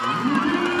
Mm-hmm.